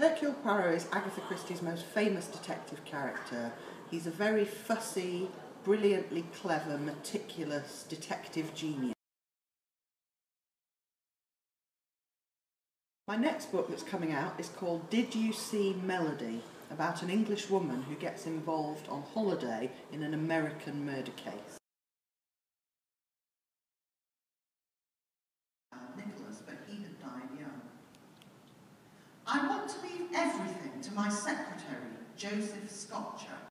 Hercule Poirot is Agatha Christie's most famous detective character. He's a very fussy, brilliantly clever, meticulous detective genius. My next book that's coming out is called Did You See Melody? about an English woman who gets involved on holiday in an American murder case. To leave everything to my secretary, Joseph Scotcher.